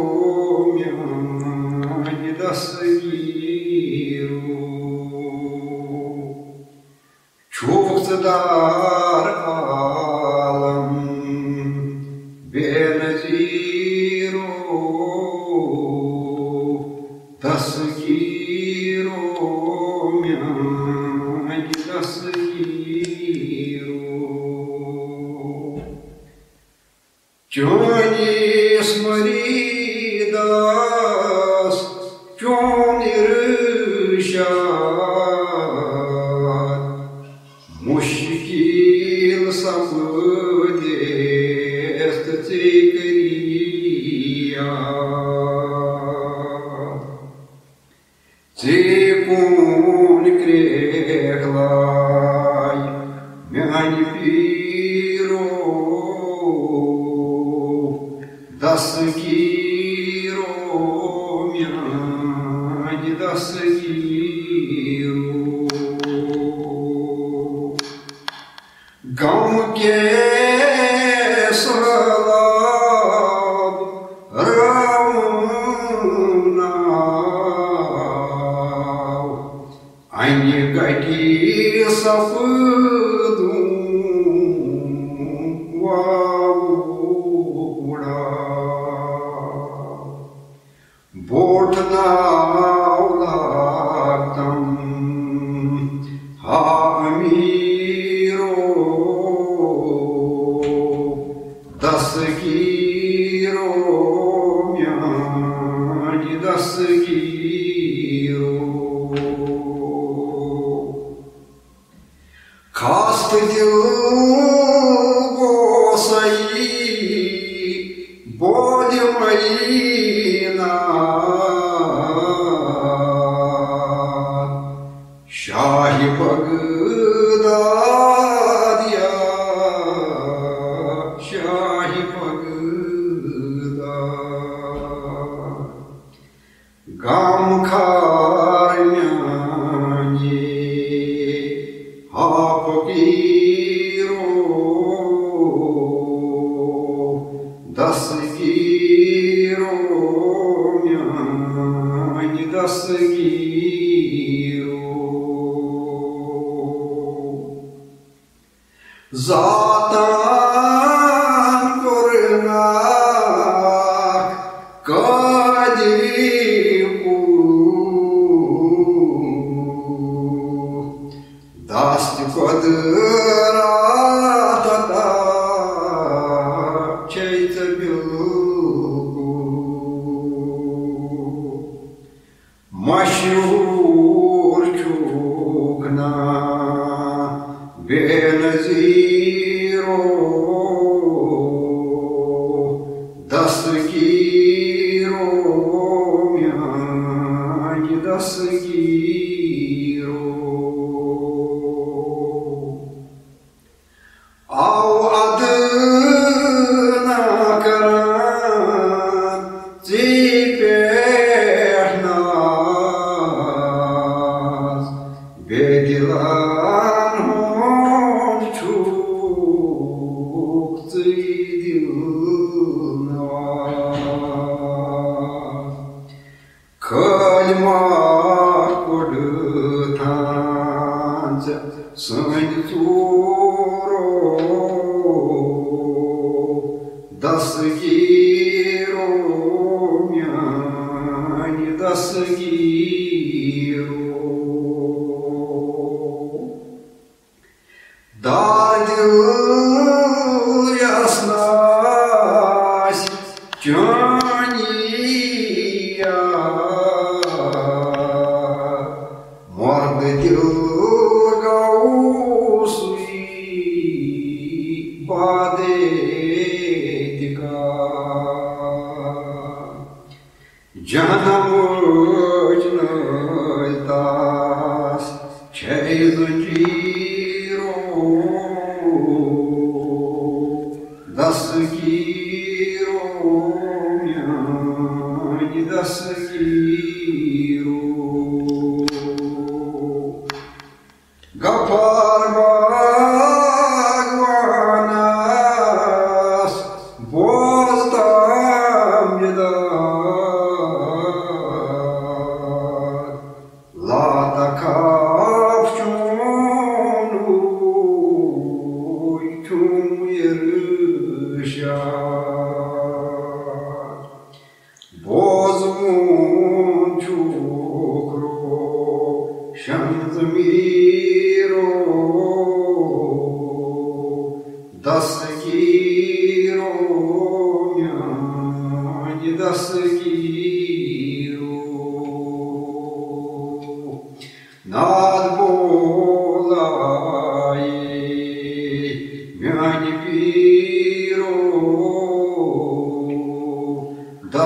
dasgiro myan dasgiro çok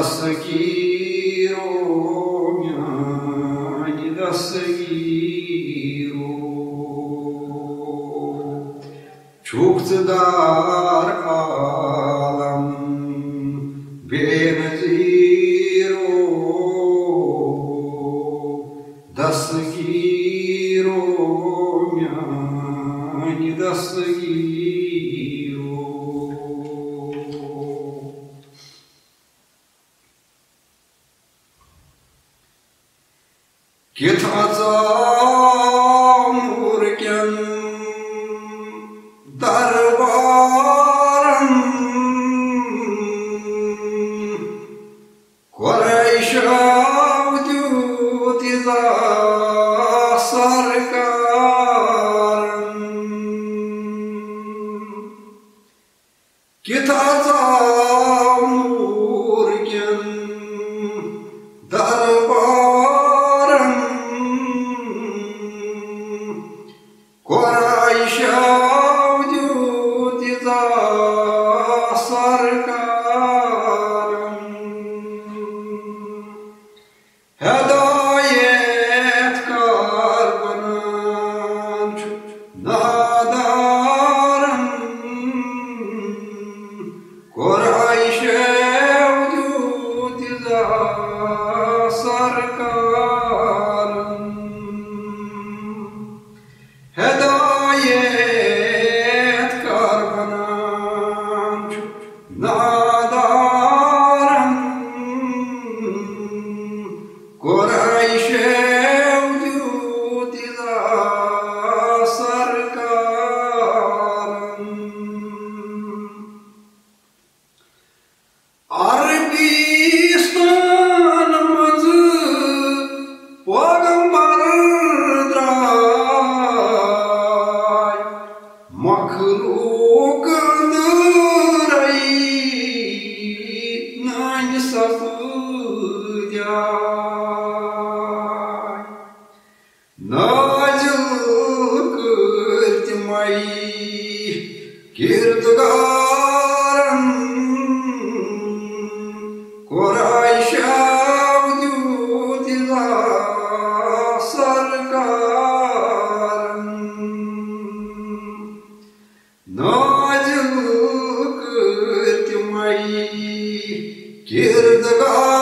nossa que Naz mukır tümay kirdegar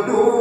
Waduh.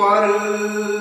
पर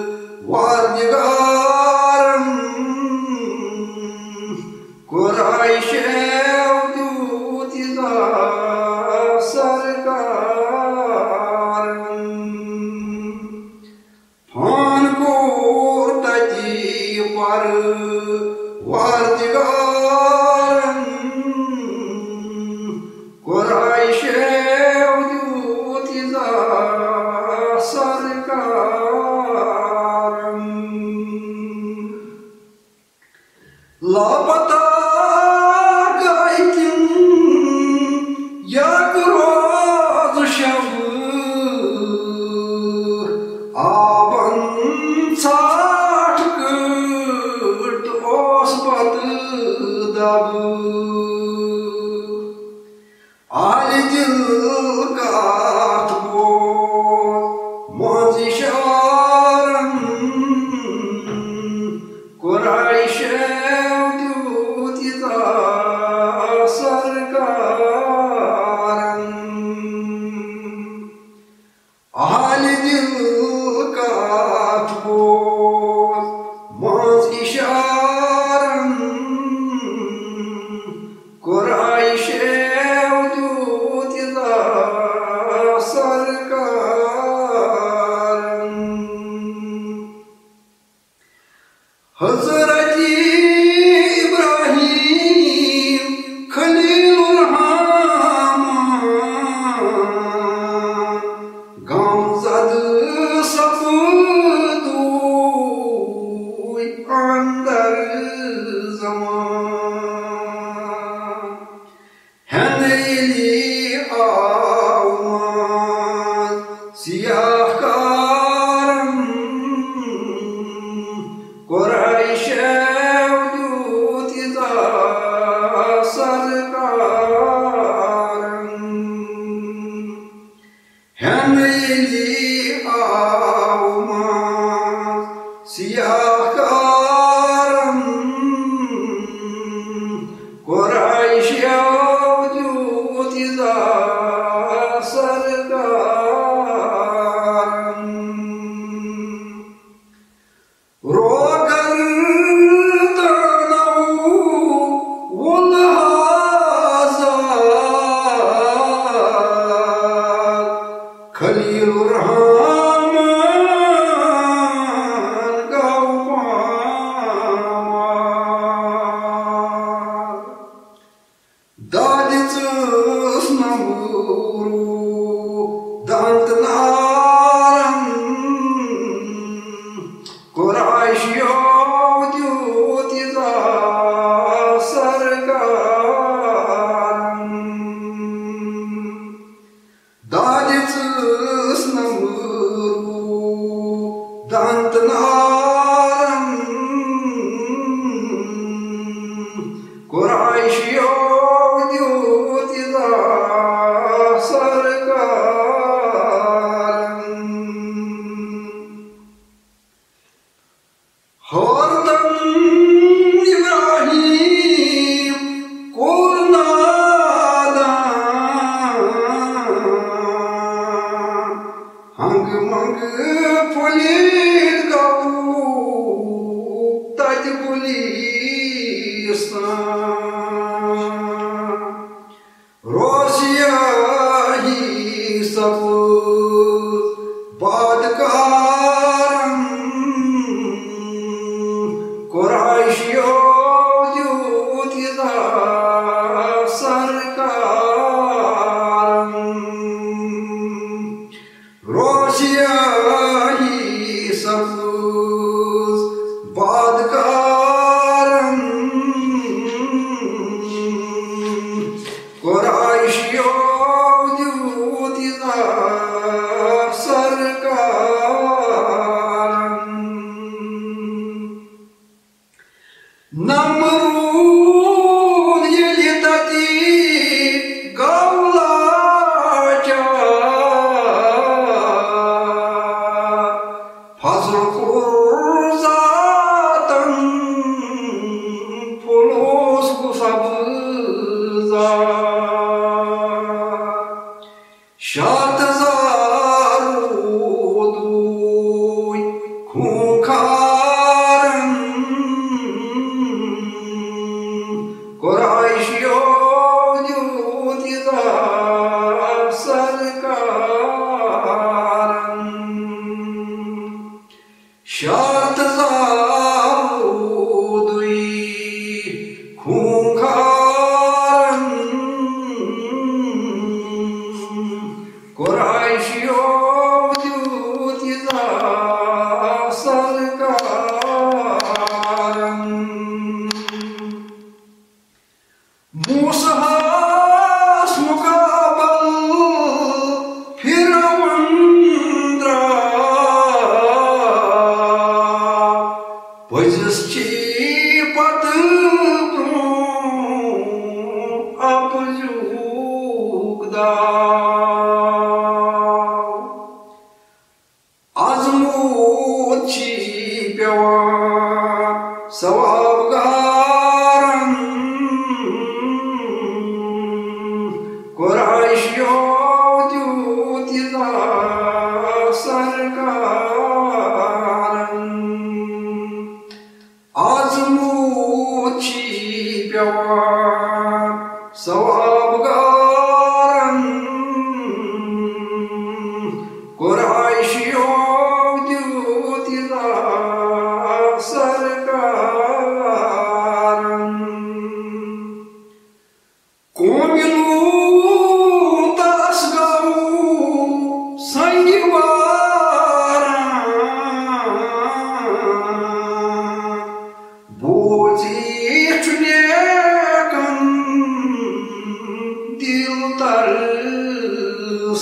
sarkaram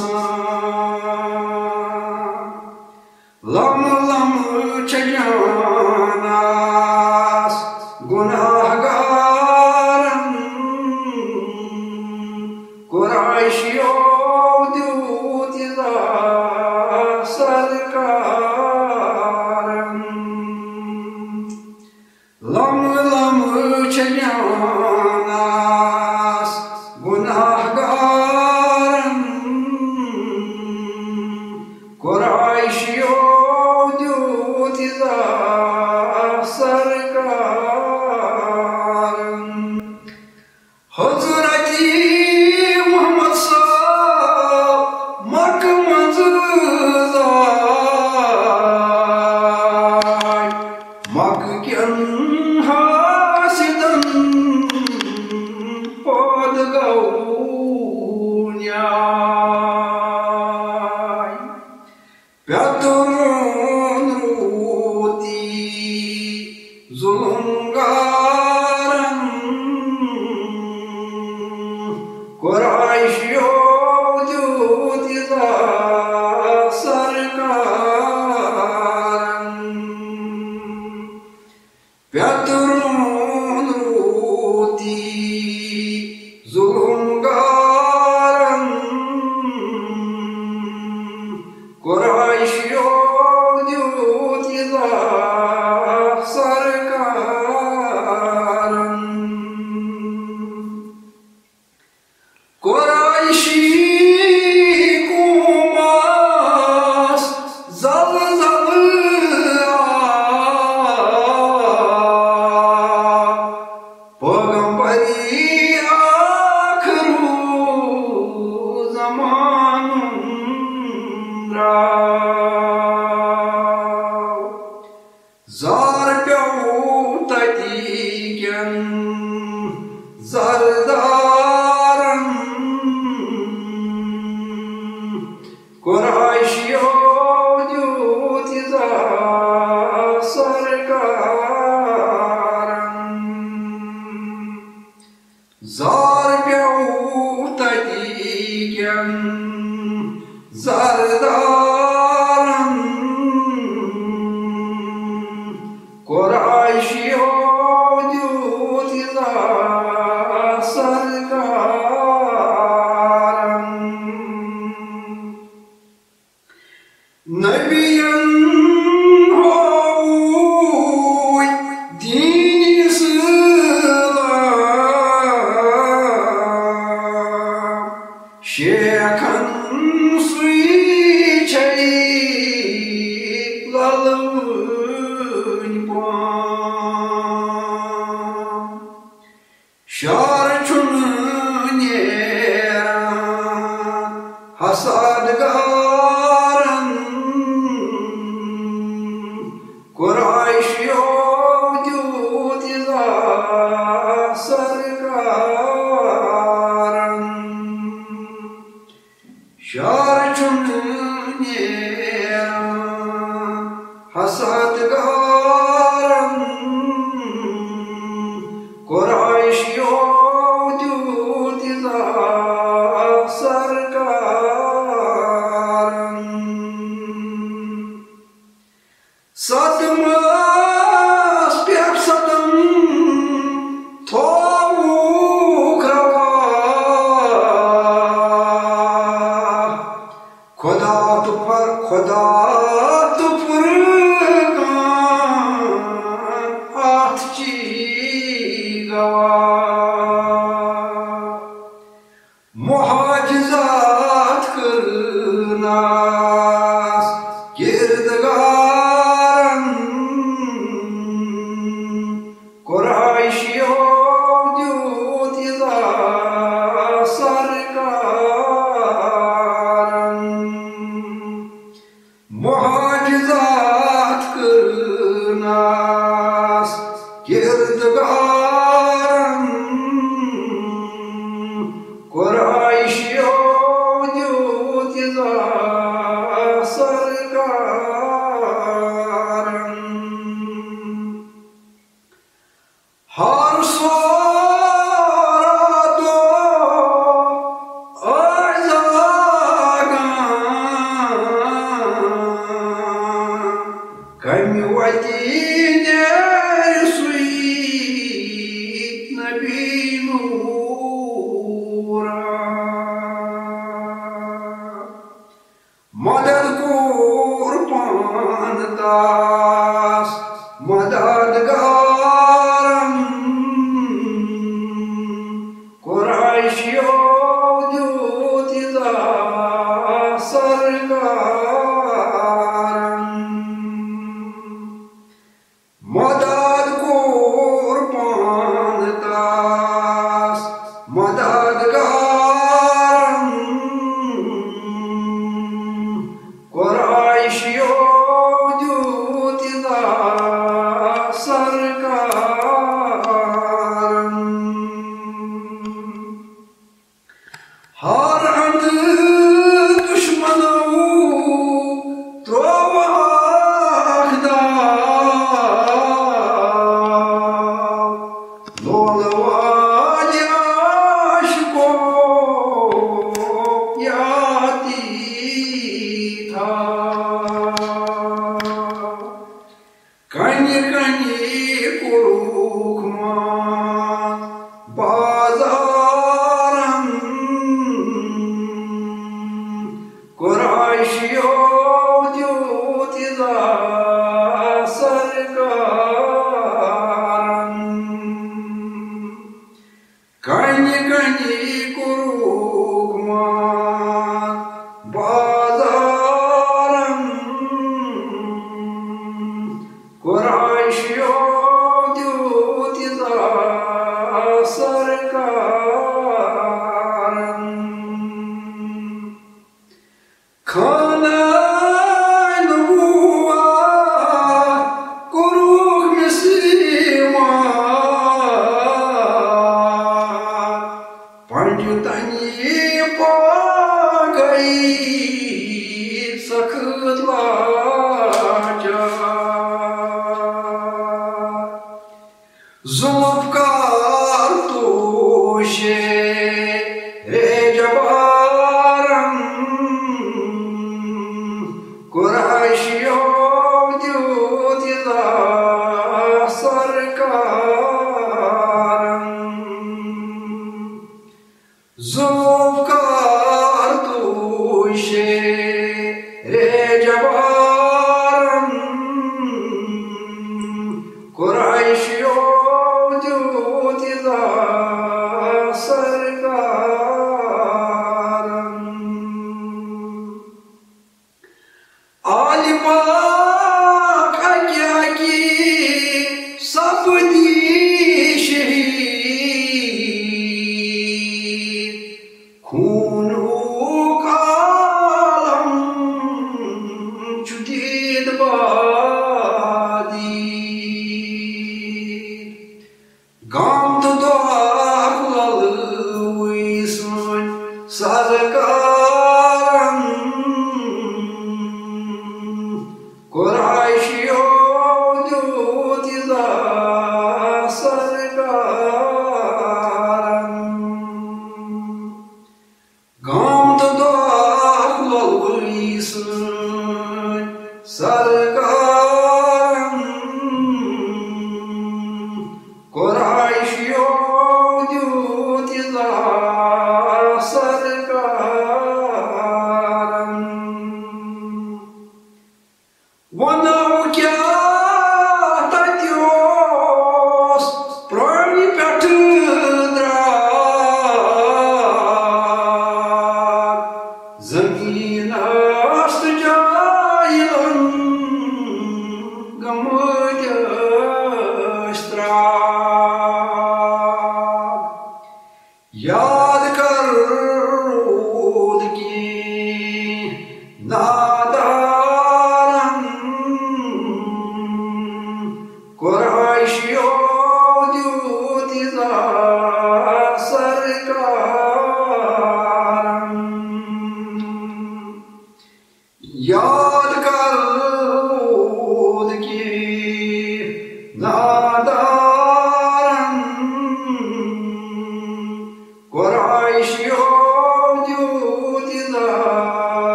song. Hoy moo Мода! Kanay